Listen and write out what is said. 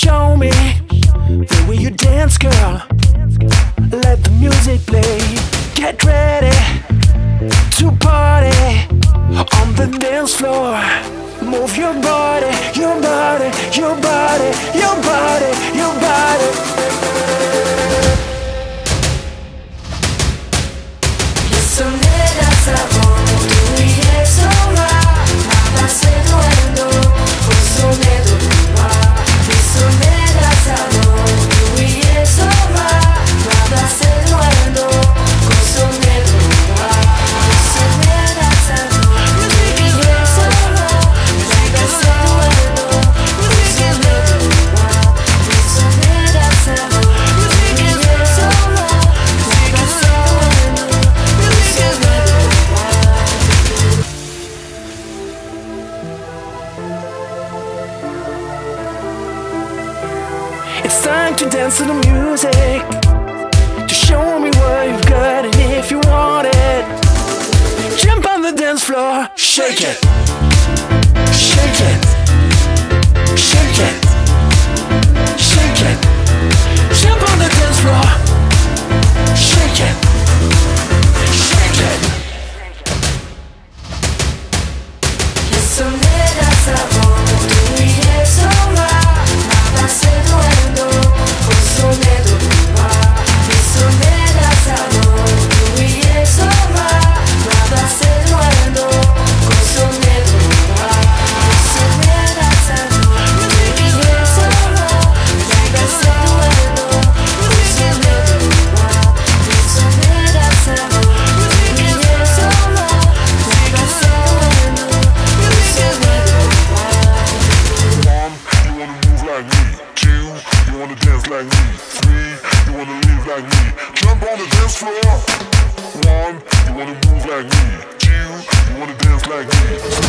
show me the way you dance, girl. Let the music play. Get ready to party on the dance floor. Move your body, your body, your body, your body, your body. It's time to dance to the music. To show me what you've got and if you want it. Jump on the dance floor, shake it. Shake it. Shake it. Shake it. Jump on the dance floor. Shake it. Shake it. Someda savo, tu je soma, ma base doendo, console like me. Two, you wanna dance like me. Three, you wanna live like me. Jump on the dance floor. One, you wanna move like me. Two, you wanna dance like me.